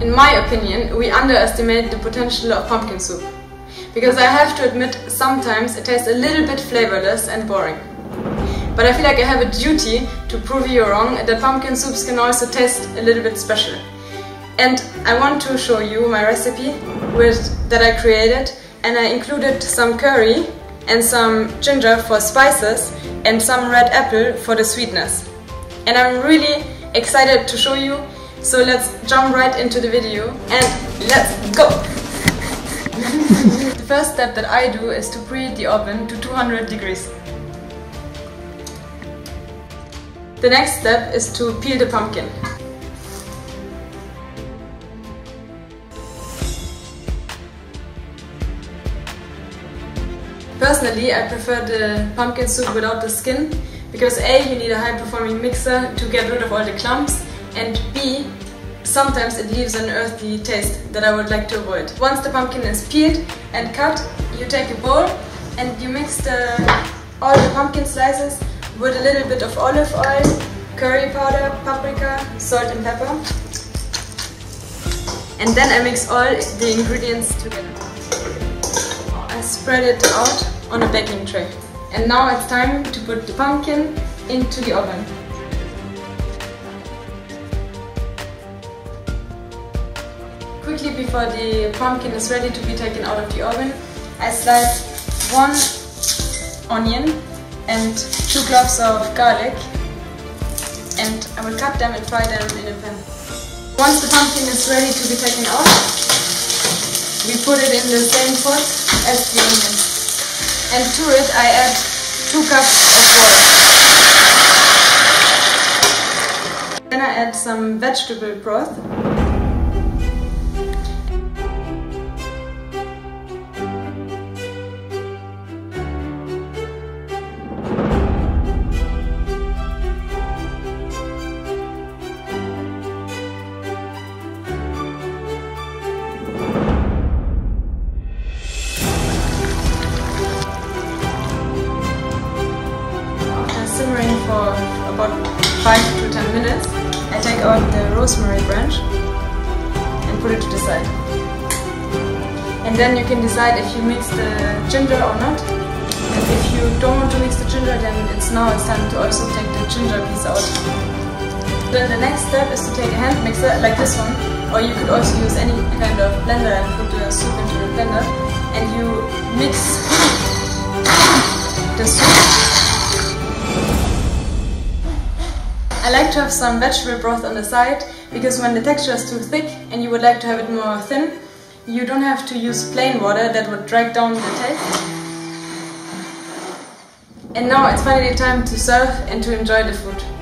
In my opinion, we underestimate the potential of pumpkin soup. Because I have to admit, sometimes it tastes a little bit flavorless and boring. But I feel like I have a duty to prove you wrong that pumpkin soups can also taste a little bit special. And I want to show you my recipe with, that I created and I included some curry and some ginger for spices and some red apple for the sweetness. And I'm really excited to show you, so let's jump right into the video and let's go! the first step that I do is to preheat the oven to 200 degrees. The next step is to peel the pumpkin. Personally, I prefer the pumpkin soup without the skin because A, you need a high performing mixer to get rid of all the clumps and B, sometimes it leaves an earthy taste that I would like to avoid. Once the pumpkin is peeled and cut, you take a bowl and you mix the, all the pumpkin slices with a little bit of olive oil, curry powder, paprika, salt and pepper. And then I mix all the ingredients together. I spread it out on a baking tray. And now it's time to put the pumpkin into the oven. Quickly before the pumpkin is ready to be taken out of the oven, I slice one onion and two cloves of garlic and I will cut them and fry them in a pan. Once the pumpkin is ready to be taken out, we put it in the same pot as the onion. And to it I add 2 cups of water. Then I add some vegetable broth simmering for about 5 to 10 minutes. I take out the rosemary branch and put it to the side. And then you can decide if you mix the ginger or not. And if you don't want to mix the ginger, then it's now it's time to also take the ginger piece out. Then the next step is to take a hand mixer like this one, or you could also use any kind of blender and put the soup into the blender, and you mix the soup I like to have some vegetable broth on the side because when the texture is too thick and you would like to have it more thin, you don't have to use plain water that would drag down the taste. And now it's finally time to serve and to enjoy the food.